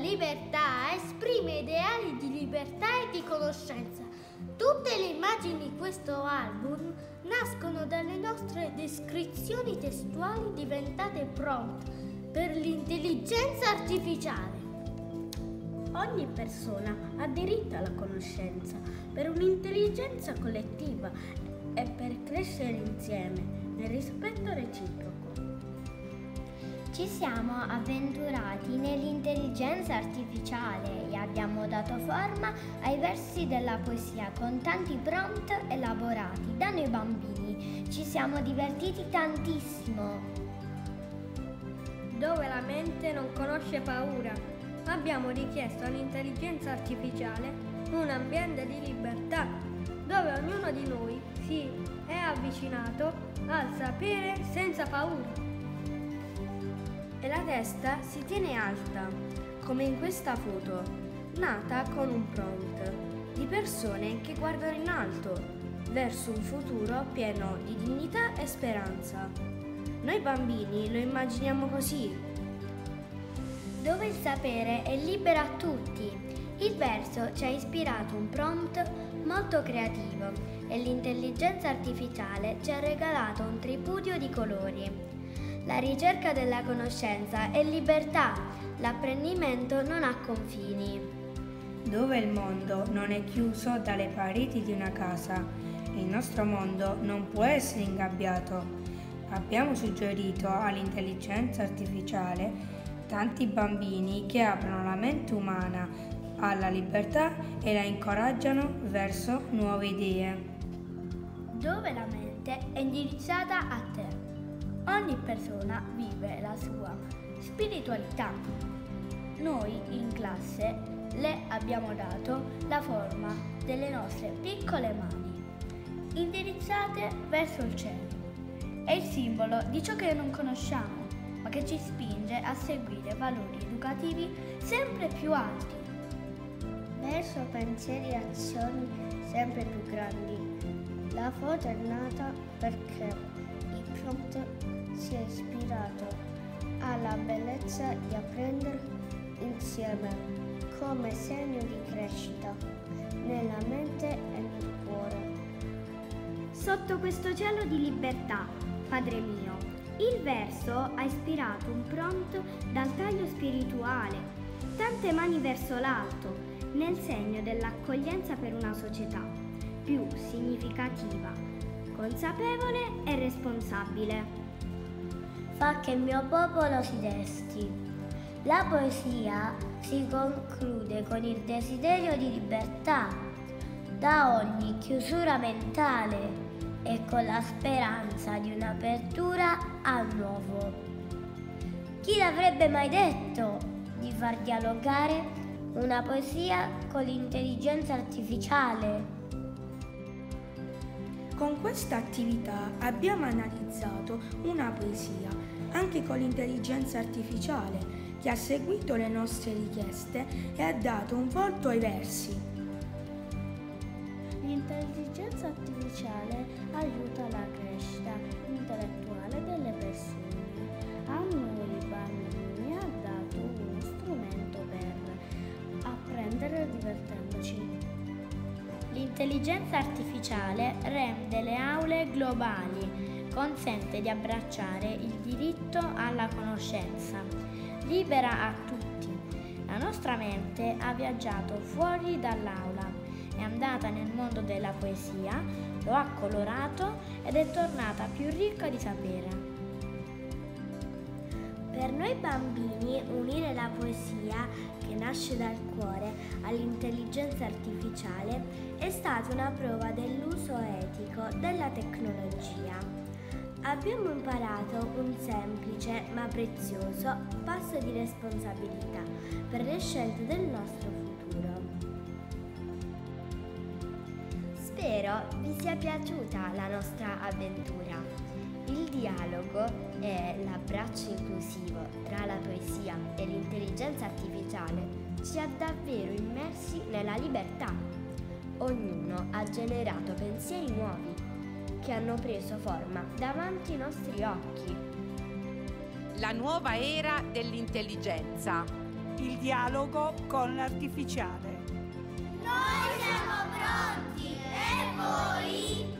libertà esprime ideali di libertà e di conoscenza. Tutte le immagini di questo album nascono dalle nostre descrizioni testuali diventate pronte per l'intelligenza artificiale. Ogni persona ha diritto alla conoscenza per un'intelligenza collettiva e per crescere insieme nel rispetto reciproco. Ci siamo avventurati nell'intelligenza artificiale e abbiamo dato forma ai versi della poesia con tanti prompt elaborati da noi bambini. Ci siamo divertiti tantissimo. Dove la mente non conosce paura, abbiamo richiesto all'intelligenza artificiale un ambiente di libertà, dove ognuno di noi si è avvicinato al sapere senza paura e la testa si tiene alta, come in questa foto, nata con un prompt di persone che guardano in alto, verso un futuro pieno di dignità e speranza. Noi bambini lo immaginiamo così. Dove il sapere è libero a tutti. Il verso ci ha ispirato un prompt molto creativo e l'intelligenza artificiale ci ha regalato un tripudio di colori. La ricerca della conoscenza è libertà, l'apprendimento non ha confini. Dove il mondo non è chiuso dalle pareti di una casa, il nostro mondo non può essere ingabbiato. Abbiamo suggerito all'intelligenza artificiale tanti bambini che aprono la mente umana alla libertà e la incoraggiano verso nuove idee. Dove la mente è indirizzata a te. Ogni persona vive la sua spiritualità. Noi in classe le abbiamo dato la forma delle nostre piccole mani, indirizzate verso il cielo. È il simbolo di ciò che non conosciamo, ma che ci spinge a seguire valori educativi sempre più alti. Verso pensieri e azioni sempre più grandi. La foto è nata perché prompt si è ispirato alla bellezza di apprendere insieme come segno di crescita nella mente e nel cuore. Sotto questo cielo di libertà, Padre mio, il verso ha ispirato un prompt dal taglio spirituale, tante mani verso l'alto, nel segno dell'accoglienza per una società più significativa consapevole e responsabile. Fa che il mio popolo si desti. La poesia si conclude con il desiderio di libertà da ogni chiusura mentale e con la speranza di un'apertura al nuovo. Chi l'avrebbe mai detto di far dialogare una poesia con l'intelligenza artificiale? Con questa attività abbiamo analizzato una poesia, anche con l'intelligenza artificiale, che ha seguito le nostre richieste e ha dato un volto ai versi. L'intelligenza artificiale aiuta la crescita intellettuale delle persone. A noi bambini ha dato uno strumento per apprendere divertendoci. L'intelligenza artificiale rende le aule globali, consente di abbracciare il diritto alla conoscenza, libera a tutti. La nostra mente ha viaggiato fuori dall'aula, è andata nel mondo della poesia, lo ha colorato ed è tornata più ricca di sapere. Per noi bambini unire la poesia che nasce dal cuore all'intelligenza artificiale è stata una prova dell'uso etico della tecnologia. Abbiamo imparato un semplice ma prezioso passo di responsabilità per le scelte del nostro futuro. Spero vi sia piaciuta la nostra avventura. Il dialogo e l'abbraccio inclusivo tra la poesia e l'intelligenza artificiale ci ha davvero immersi nella libertà. Ognuno ha generato pensieri nuovi che hanno preso forma davanti ai nostri occhi. La nuova era dell'intelligenza. il dialogo con l'artificiale. Noi siamo pronti e voi?